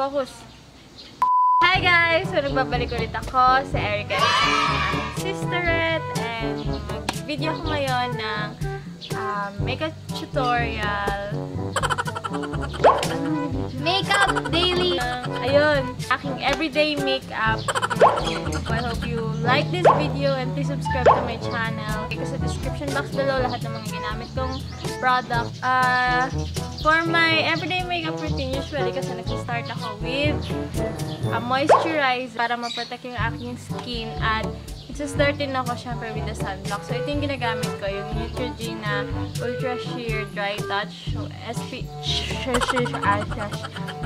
Focus. Hi guys! So, nagbabalik ulit ako sa Erica Sisterette and mag-video ko ngayon ng um, makeup tutorial. Makeup daily! Ayun, aking everyday makeup. So, I hope you like this video and please subscribe to my channel. Kasi sa description box below, lahat ng mga ginamit kong product. Uh, for my everyday makeup routine, usually kasi nag-start ako with a moisturizer para ma-protect yung aking skin at Nagsa-start din ako syempre with the sunblock. So, ito yung ginagamit ko, yung Neutrogena Ultra Sheer Dry Touch. So, SP...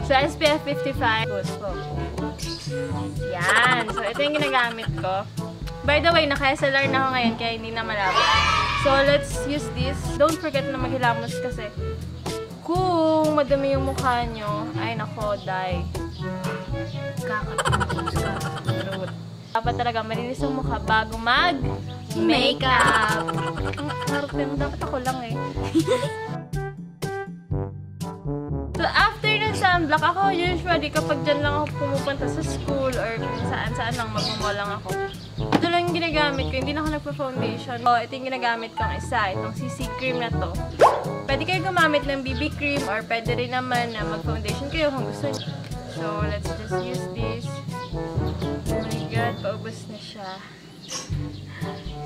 So, SPF 55. So, yan. So, ito yung ginagamit ko. By the way, naka-SLR na ako ngayon kaya hindi na malabo. So, let's use this. Don't forget na maghilamos kasi kung madami yung mukha nyo, ay nako, die. Kakatrut. Dapat talaga malinis mukha bago mag-makeup. Ang harap yun. Dapat ako lang eh. so, after ng sunblock, ako usually kapag dyan lang ako pumupunta sa school or saan-saan lang magmamall lang ako. Yung ginagamit ko. Hindi na ako nagpa-foundation. So, ito yung ginagamit kong isa. Itong CC cream na to. Pwede kayo gumamit ng BB cream or pwede rin naman na mag-foundation kayo kung gusto niyo. So, let's just use this. Oh my God, paubos na siya.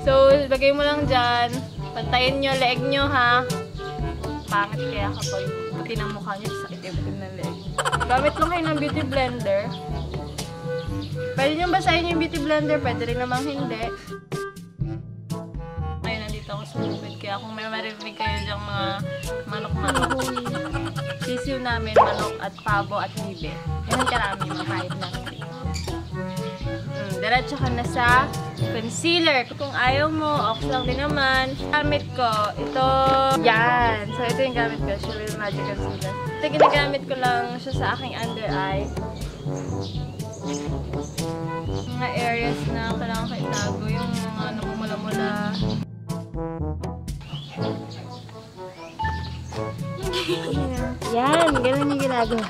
So, lagay mo lang dyan. Pantayin nyo, leeg nyo ha. Pangit kaya kapag puti ng mukha nyo, sakit yung ng leeg. Gamit lang kayo ng beauty blender. Pwede nyo basahin yung beauty blender, pwede rin namang hindi. Ngayon, nandito ako sa lupit. Kaya kung may marinig kayo dyang mga manok-manok, sisiw namin manok at pabo at libe. Yan ang karami, mapahit lang. Mm, diretso ka na sa concealer. Kung ayaw mo, ox lang din naman. Gamit ko, ito, yan. So, ito yung gamit ko, Shirley Magic Concealer. Ito, ginagamit ko lang siya sa aking under eye. Mga areas na kailangan ko itago, yung mga namumula-mula. yan, ganun yung ginagawa.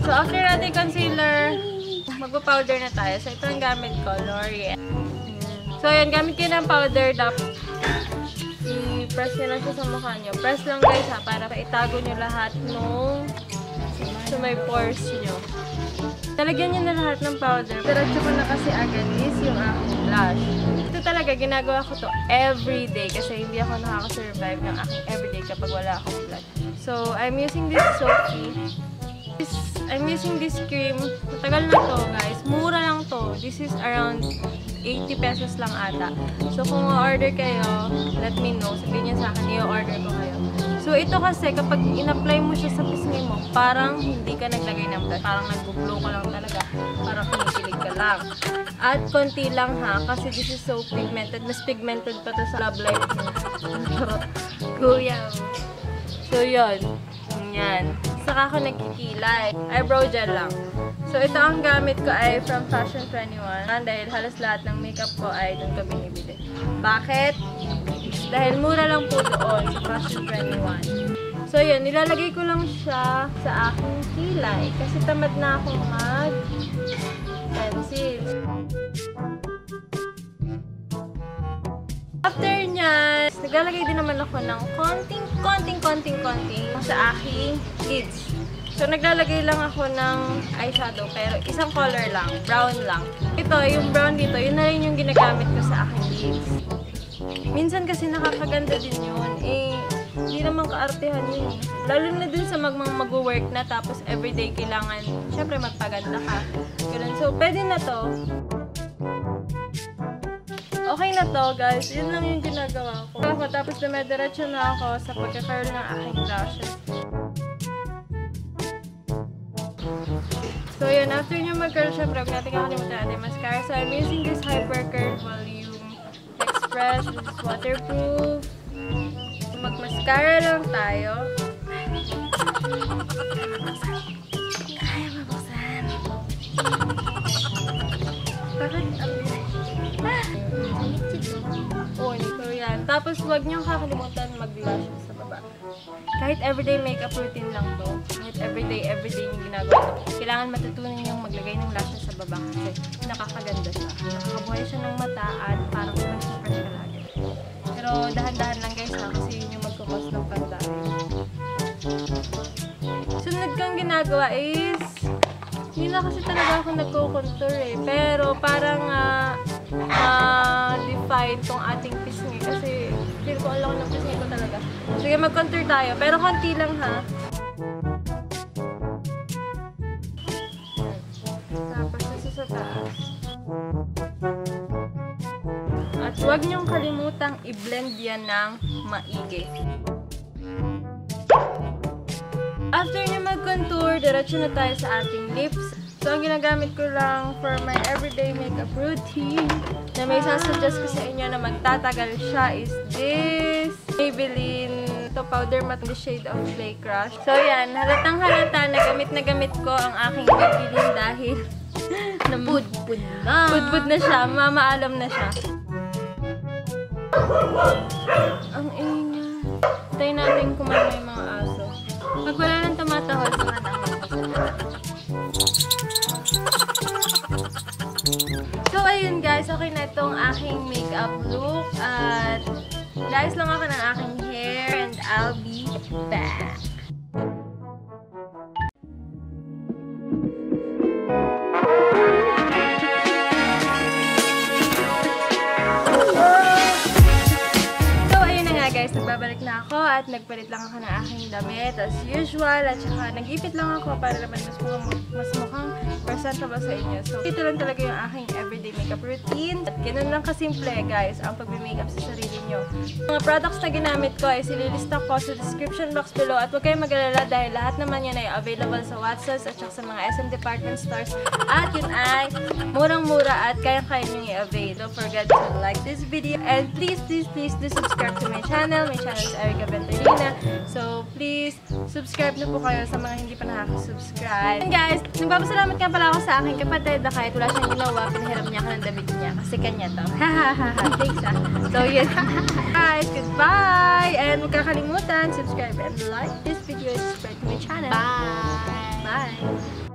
So, after natin concealer, magpo-powder na tayo. So, ito ang gamit ko, L'Oreal. So, yan, gamit ko ng powder. Dapat i-press nyo lang siya sa mukha nyo. Press lang guys ha, para itago nyo lahat nung sa may pores nyo. Talagyan nyo na lahat ng powder. Diretso ko na kasi agad is yung aking blush. Ito talaga, ginagawa ko to everyday kasi hindi ako nakaka-survive ng aking everyday kapag wala akong blush. So, I'm using this Sophie. This, I'm using this cream. Matagal na to, guys. Mura lang to. This is around 80 pesos lang ata. So, kung order kayo, let me know. Sabihin niyo sa akin, i-order ko kayo. So, ito kasi, kapag in-apply mo siya sa pisngi mo, parang hindi ka naglagay ng blush. Parang nag-glow ka lang talaga. Parang kinikilig ka lang. At konti lang ha, kasi this is so pigmented. Mas pigmented pa to sa love life mo. Kuya. So, yun. Yan. Saka ako nagkikilay. Eyebrow gel lang. So, ito ang gamit ko ay from Fashion 21. Dahil halos lahat ng makeup ko ay doon ko binibili. Bakit? Dahil mura lang po doon sa Fashion 21. So, yun. Nilalagay ko lang siya sa aking kilay. Kasi tamad na akong mag-pencil. After nyan, naglalagay din naman ako ng konting, konting, konting, konting sa aking lids. So, naglalagay lang ako ng eyeshadow, pero isang color lang, brown lang. Ito, yung brown dito, yun na rin yung ginagamit ko sa aking lids. Minsan kasi nakakaganda din yun. Eh, hindi naman kaartehan yun. Lalo na dun sa magmang mag-work na, tapos everyday kailangan, syempre magpaganda ka. Ganun. So, pwede na to. Okay na to, guys. Yun lang yung ginagawa ko. Tapos dumediretso na ako sa pagka-curl ng aking lashes. So, yun. After nyo mag-curl, syempre, huwag natin kakalimutan natin mascara. So, I'm using this Hyper Curl Volume Express. This is waterproof. Mag-mascara lang tayo. Kaya mabuksan. Bakit ang Oh, so yan. Tapos, huwag niyong kakalimutan mag lashes sa baba. Kahit everyday makeup routine lang ginagawa kailangan matutunan yung maglagay ng lashes sa baba kasi nakakaganda siya. Nakakabuhay siya ng mata at parang fresh na fresh ka lagi. Pero dahan-dahan lang guys ha, kasi yun yung magkukos ng pandahin. Sunod kang ginagawa is, hindi na kasi talaga ako nagko-contour eh. Pero parang ah, ah, define tong ating pisngi kasi feel ko laki ng pisngi ko talaga. Sige, mag-contour tayo. Pero konti lang ha. Huwag niyong kalimutang i-blend yan ng maigi. After nyo mag-contour, diretso na tayo sa ating lips. So, ang ginagamit ko lang for my everyday makeup routine na may sasuggest ko sa inyo na magtatagal siya is this Maybelline to powder matte the shade of Play Crush. So, yan. Halatang halata na gamit na gamit ko ang aking Maybelline dahil Pud-pud na. Pudpud na siya. Mamaalam na siya. Ang ingay. Tayo natin kumain yung mga aso. Pag wala nang tumatahol kanang So, ayun guys. Okay na itong aking makeup look. At guys lang ako ng aking hair and I'll be back. Guys, nagbabalik na ako at nagpalit lang ako ng aking damit as usual at saka nag-ipit lang ako para naman mas, mas mukhang presentable sa inyo. So, ito lang talaga yung aking everyday makeup routine. At ganun lang kasimple guys, ang pag-makeup sa sarili nyo. Mga products na ginamit ko ay sililista ko sa description box below at huwag kayong mag-alala dahil lahat naman yan ay available sa Watsons at saka sa mga SM department stores. At yun ay murang-mura at kayang-kaya nyo i-avail. Don't forget to like this video and please, please, please do subscribe to my channel. My channel is Erica Venturina. So, please, subscribe na po kayo sa mga hindi pa nakaka-subscribe. And guys, nagbabasalamat nga pala ako sa aking kapatid na kahit wala siyang ginawa, pinahiram niya ako ng damit niya kasi kanya to. Thanks ah. So, yun. guys, goodbye! And huwag kakalimutan, subscribe and like this video and subscribe to my channel. Bye. Bye!